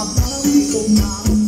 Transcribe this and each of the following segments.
อาบน้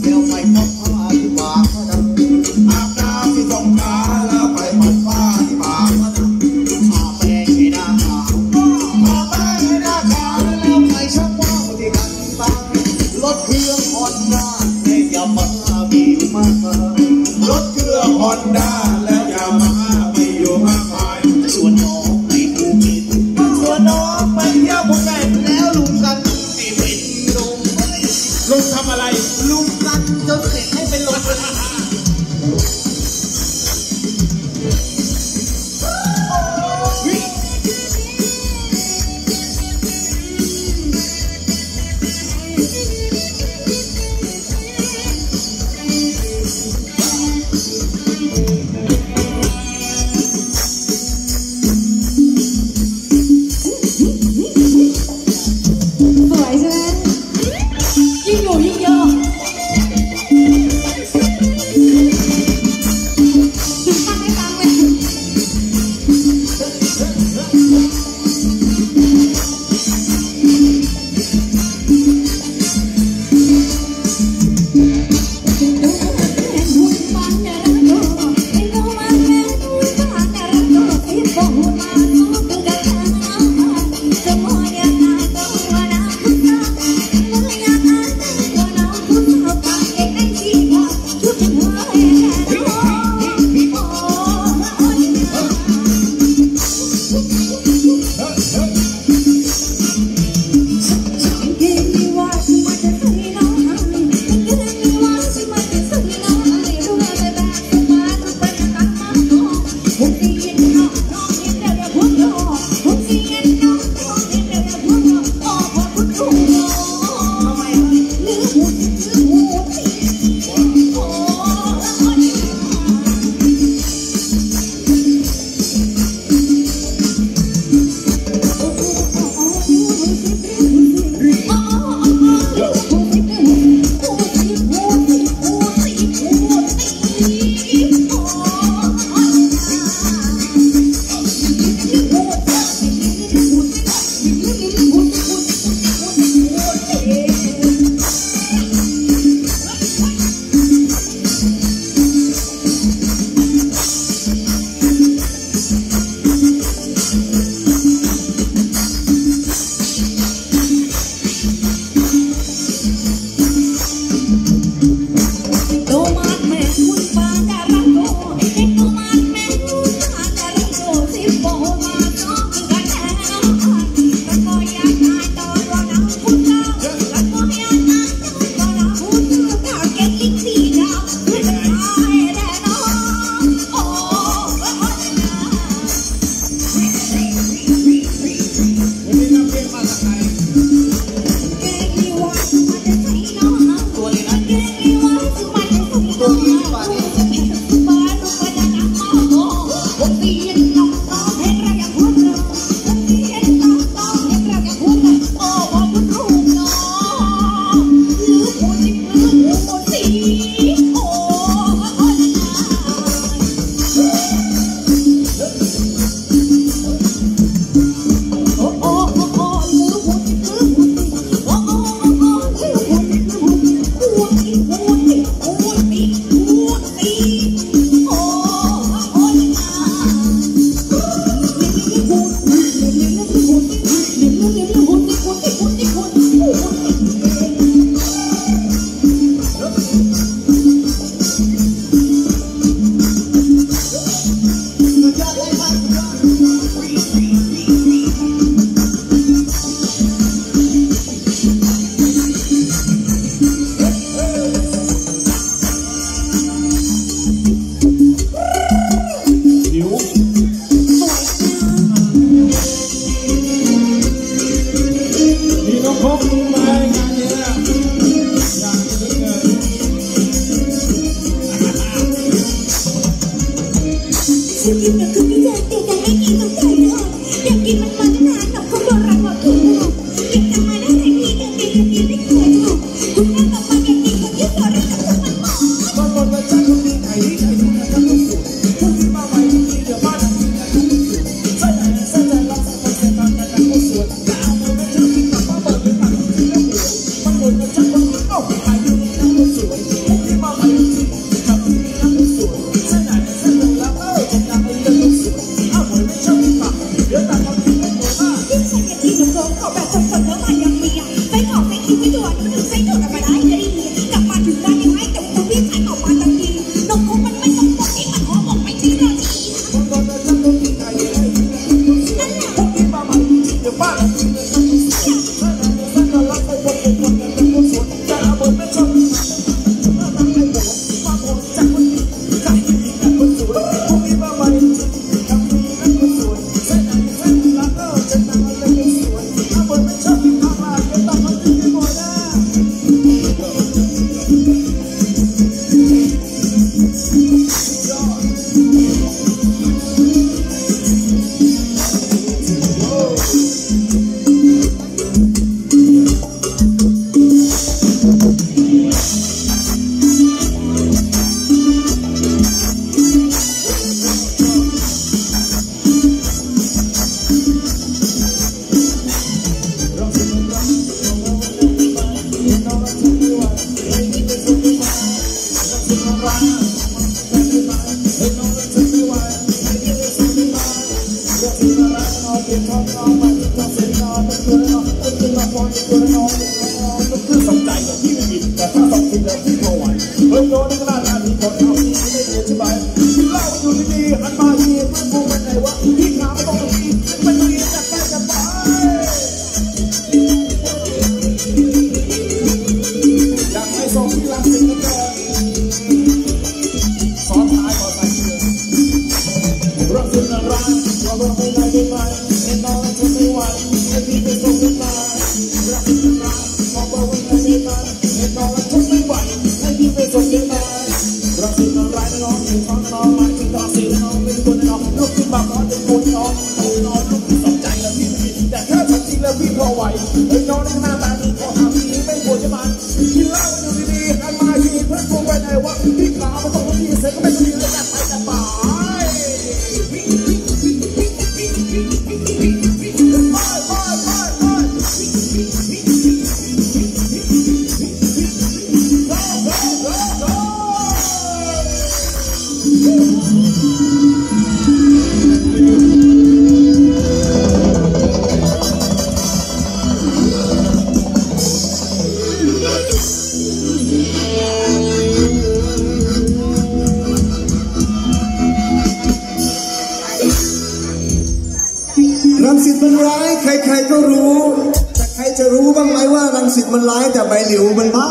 มันร้ายแต่ใบหลิวมันบ้า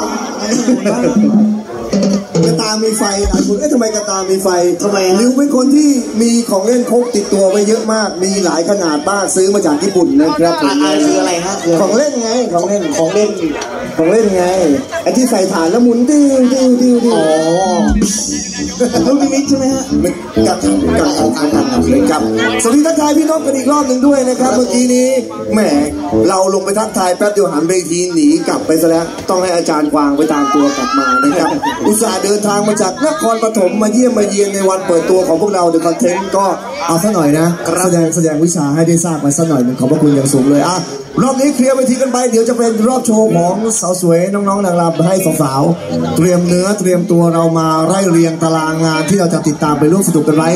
กระตามีไฟหลายคนเอ๊ะทำไมกระตามีไฟทำไมหลิวเป็นคนที่มีของเล่นพกติดตัวไว้เยอะมาก มีหลายขนาดบ้างซื้อมาจากญี่ปุ่นนะครับผมอะไรคืออะไรฮะคือของเล่นไงของเล่นของเล่น ของเล่นไงไอ้ที่ใส่ฐานแล้วหมุนติ้วติ้วติ้วติ้วอ๋อลูกนิมิตใช่ไหมฮะมันกับกับกับกับกับสวัสดีทักทายพี่น้องกันอีกรอบหนึ่งด้วยนะครับเมื่อกี้นี้แหมเราลงไปทักทายแป๊บเดียวหันเวทีหนีกลับไปซะแล้วต้องให้อาจารย์กวางไปตามตัวกลับมานะครับอุตส่าห์เดินทางมาจากนครปฐมมาเยี่ยมมาเยียนในวันเปิดตัวของพวกเราเดอะคอนเทนต์ก็เอาซะหน่อยนะแสดงแสดงวิชาให้ได้ทราบมาสักหน่อยหนึ่งขอบพระคุณอย่างสูงเลยอะรอบนี้เคลียร์เวทีกันไปเดี๋ยวจะเป็นรอบโชว์ของสาวสวยน้องๆนางรำให้สาวๆเตรียมเนื้อเตรียมตัวเรามาไล่เรียงตารางงานที่เราจะติดตามไปร่วมสนุกกันไว้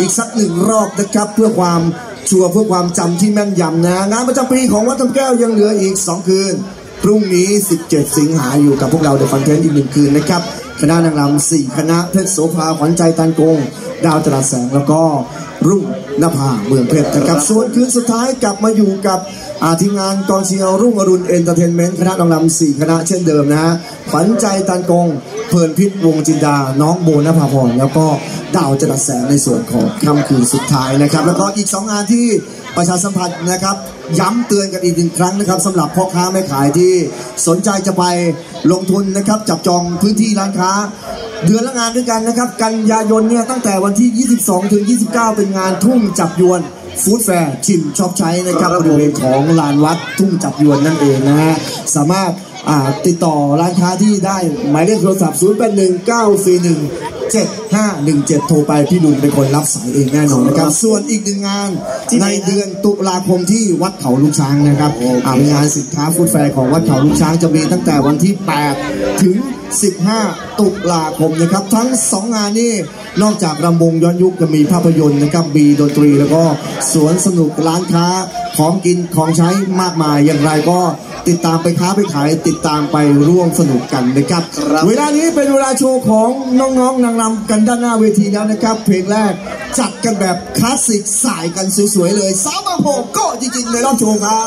อีกสักหนึ่งรอบนะครับเพื่อความชัวร์เพื่อความจำที่แม่นยำนะ งานประจำปีของวัดถ้ำแก้วยังเหลืออีก 2 คืน พรุ่งนี้ 17 สิงหาอยู่กับพวกเราเดอะคอนเทนต์อีกหนึ่งคืนนะครับคณะนางรำสี่คณะเพชรโสภาขวัญใจตันกง ดาวจรัสแสงแล้วก็ รุ่งนภาเมืองเพชรนะครับส่วนคืนสุดท้ายกลับมาอยู่กับอาทีมงานกองเชียร์รุ่งอรุณเอนเตอร์เทนเมนต์คณะนางรำสี่คณะเช่นเดิมนะฮะขวัญใจตันกงเพลินพิษวงจินดา น้องโบนภาพรแล้วก็ดาวจรัสแสงในส่วนของค่ำคืนสุดท้ายนะครับ แล้วก็อีกสองงานที่ประชาสัมพันธ์นะครับ ย้ำเตือนกันอีกหนึ่งครั้งนะครับสำหรับพ่อค้าแม่ขายที่สนใจจะไปลงทุนนะครับ จับจองพื้นที่ร้านค้า เดือนละงานด้วยกันนะครับ กันยายนเนี่ยตั้งแต่วันที่ 22 ถึง 29 เป็นงานทุ่งจับยวนฟู้ดแฟร์ชิมชอบใช้นะครับบริเวณของลานวัดทุ่งจับยวนนั่นเองนะฮะสามารถอ่าติดต่อร้านค้าที่ได้หมายเลขโทรศัพท์ 0 8 1 9 4 1 7517 โทรไปพี่ลุงเป็นคนรับสายเองแน่นอนนะครับ ส่วนอีกหนึ่งงานในเดือนตุลาคมที่วัดเขาลูกช้างนะครับอ่าเป็นงานสินค้าฟู้ดแฟร์ของวัดเขาลูกช้างจะมีตั้งแต่วันที่ 8 ถึง 15 ตุลาคมนะครับ ทั้ง 2 งานนี้นอกจากรำวงย้อนยุคจะมีภาพยนตร์นะครับมีดนตรีแล้วก็สวนสนุกร้านค้าของกินของใช้มากมายอย่างไรก็ติดตามไปค้าไปขายติดตามไปร่วมสนุกกันนะครับ เวลานี้เป็นเวลาโชว์ของน้องๆนางรำกันด้านหน้าเวทีแล้วนะครับ เพลงแรกจัดกันแบบคลาสสิกสายกันสวยๆเลย สาวบาโพก็จริงๆในรอบโชว์ครับ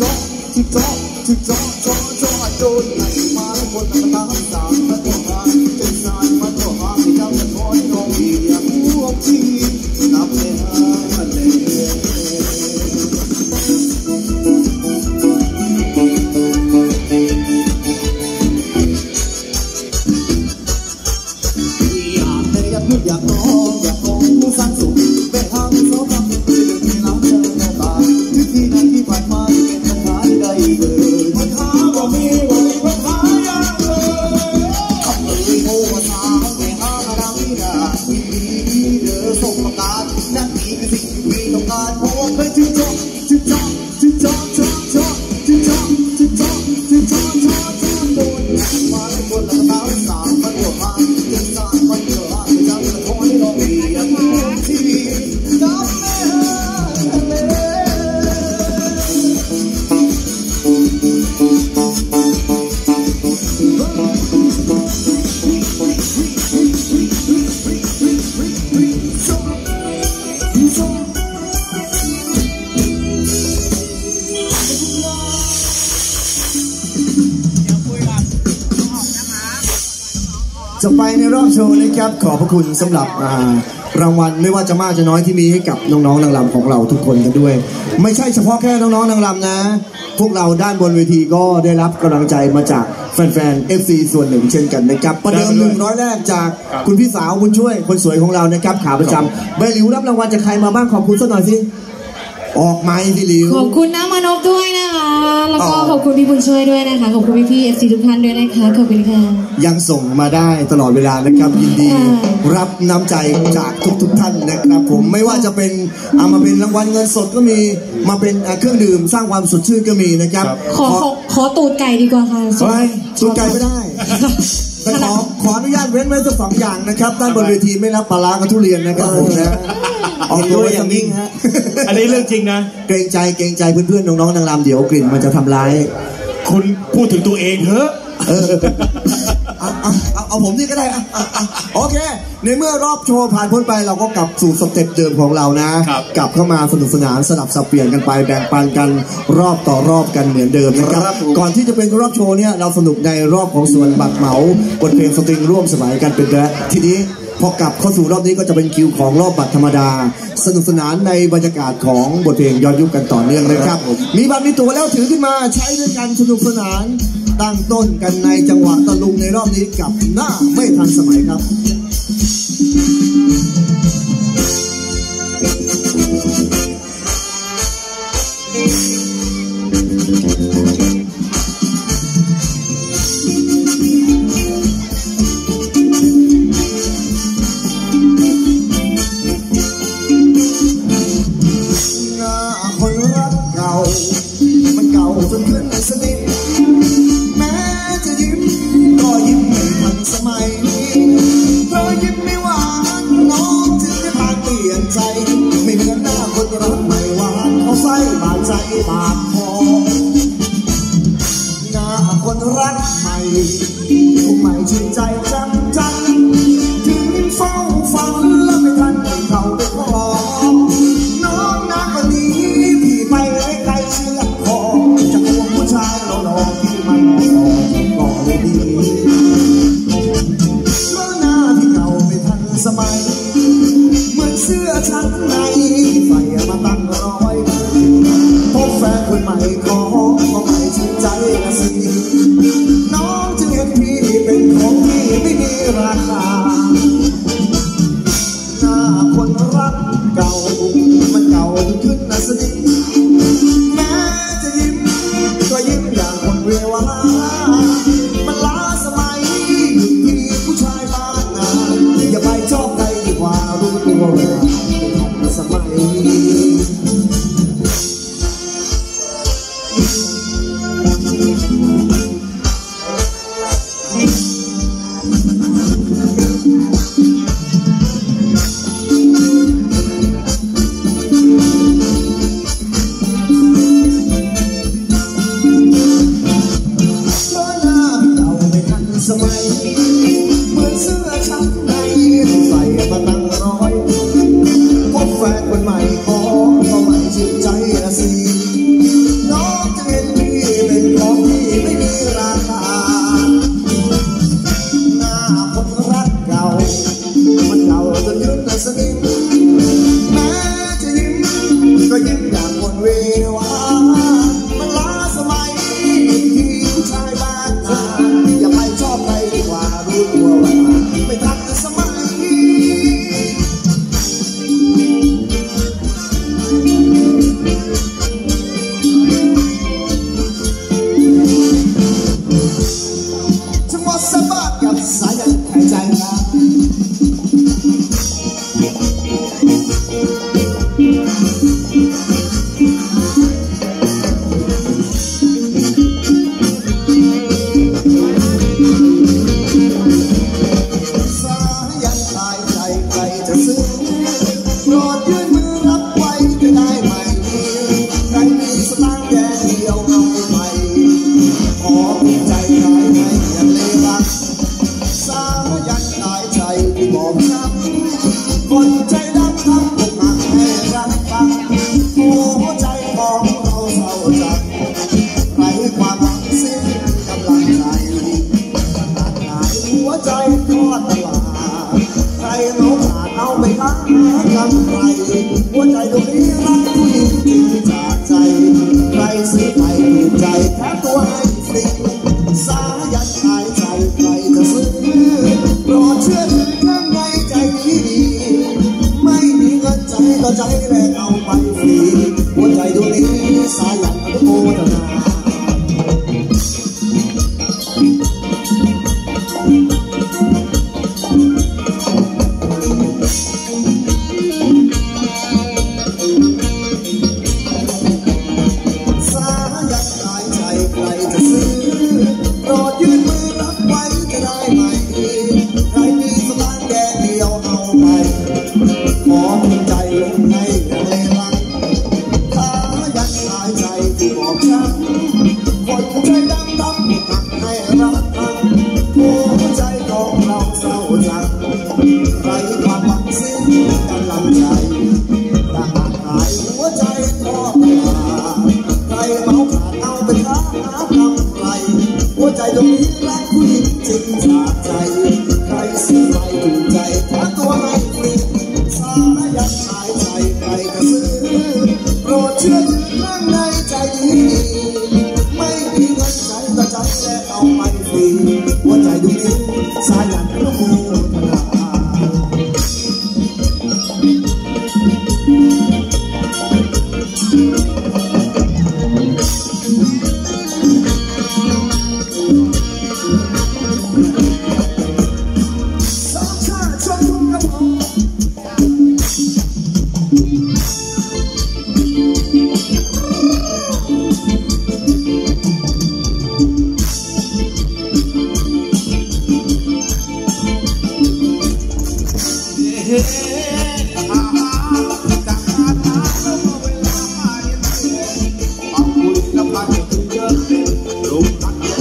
จอกจุดจอกจุดจอกจุดจอกจอกจอกโดนไหลมาแล้วคนมันตัวหาง โชว์นะครับขอบพระคุณสำหรับอ่ารางวัลไม่ว่าจะมากจะน้อยที่มีให้กับน้องๆนางรำของเราทุกคนกันด้วย ไม่ใช่เฉพาะแค่น้องๆนางรำนะ พวกเราด้านบนเวทีก็ได้รับกำลังใจมาจากแฟนๆ FC ส่วนหนึ่งเช่นกันนะครับประเดิมหนึ่งร้อยแรกจากคุณพี่สาวบุญช่วยคนสวยของเรานะครับขาประจำใบหลิวรับรางวัลจากใครมาบ้างขอบคุณสักหน่อยสิ ออกไม้สิหลิว ขอบคุณน้ามานพด้วยนะคะ แล้วก็อ๋อ ขอบคุณพี่บุญช่วยด้วยนะคะ ขอบคุณพี่พี่เอฟซีทุกท่านด้วยนะคะ ขอบคุณค่ะ ยังส่งมาได้ตลอดเวลานะครับ ยินดี ค่ะ รับน้ำใจจากทุกๆท่านนะครับ ผมไม่ว่าจะเป็นเอามาเป็นรางวัลเงินสดก็มีมาเป็นอะเครื่องดื่มสร้างความสดชื่นก็มีนะครับขอขอขอตูดไก่ดีกว่าค่ะไปสูดไก่ไม่ได้ แต่ขอขออนุญาตเว้นไว้สักสองอย่างนะครับด้านบนเวทีไม่รับปลาร้ากับทุเรียนนะครับผมนะออกตัวไว้อย่างยิ่งฮะอันนี้เรื่องจริงนะ เกรงใจเกรงใจเพื่อนๆน้องๆนางรำเดี๋ยวกลิ่นมันจะทำร้ายคุณพูดถึงตัวเองเถอะ เออเอาเอาเอาเอาผมนี่ก็ได้อะอะอะโอเค ในเมื่อรอบโชว์ผ่านพ้นไปเราก็กลับสู่สเต็ปเดิมของเรานะ ครับ กลับเข้ามาสนุกสนานสลับสับเปลี่ยนกันไปแบ่งปันกันรอบต่อรอบกันเหมือนเดิมนะครับ ครับผม ก่อนที่จะเป็นรอบโชว์เนี่ยเราสนุกในรอบของส่วนบัตรเหมาบทเพลงสตริงร่วมสมัยกันเป็นแล้วทีนี้พอกลับเข้าสู่รอบนี้ก็จะเป็นคิวของรอบบัตรธรรมดา สนุกสนานในบรรยากาศของบทเพลงย้อนยุคกันต่อเนื่องเลยครับ มีบัตรมีตั๋วแล้วถือขึ้นมาใช้ด้วยกันสนุกสนาน ตั้งต้นกันในจังหวะตะลุงในรอบนี้กับหน้าไม่ทันสมัยครับา อย่ ส ยัน ข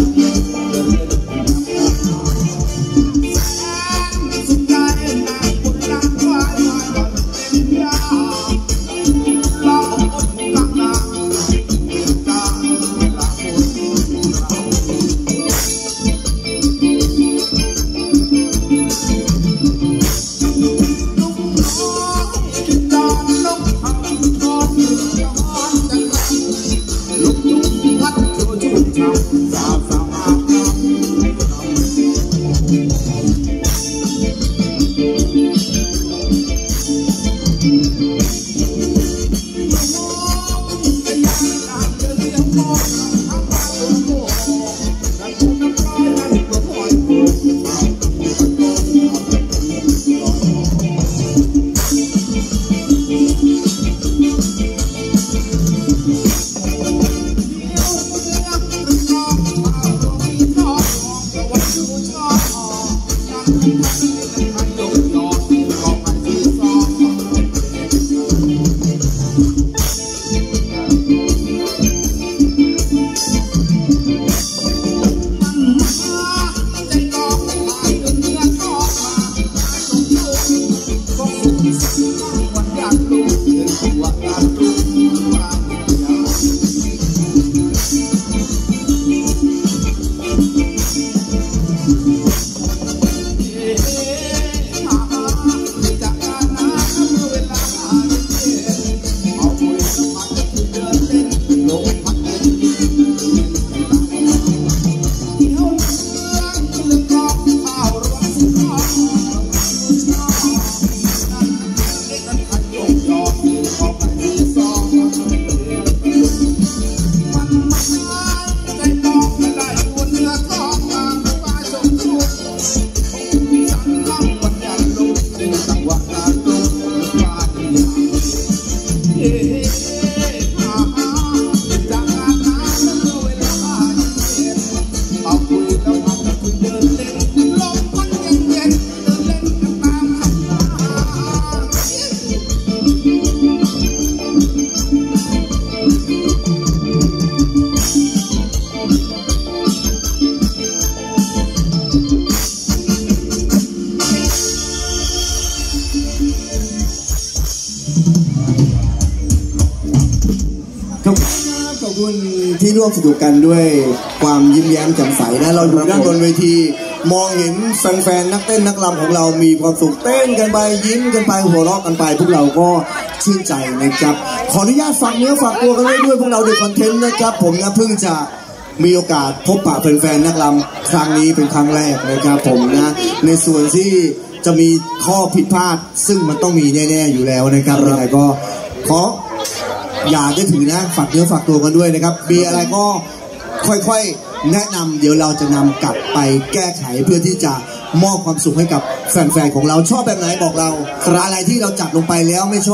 ที่ร่วมสนุกกันด้วยความยิ้มแย้มแจ่มใสนะ เราอยู่ด้านบนเวที มองเห็นแฟนๆนักเต้นนักรำของเรามีความสุขเต้นกันไปยิ้มกันไปหัวเราะกันไป พวกเราก็ชื่นใจนะครับ ขออนุญาตฝากเนื้อฝากตัวกันไว้ด้วยพวกเราด็กคอนเทนต์นะครับ ผมนะเพิ่งจะมีโอกาสพบปะแฟนๆนักรำครั้งนี้เป็นครั้งแรกนะครับผมนะในส่วนที่จะมีข้อผิดพลาด ซึ่งมันต้องมีแน่ๆอยู่แล้วนะครับยังไงก็ขอ อย่าได้ถือนะฝากเนื้อฝากตัวกันด้วยนะครับมีอะไรก็ค่อยๆแนะนำเดี๋ยวเราจะนำกลับไปแก้ไขเพื่อที่จะมอบความสุขให้กับแฟนๆของเราชอบแบบไหนบอกเราอะไรที่เราจัดลงไปแล้วไม่ชอบ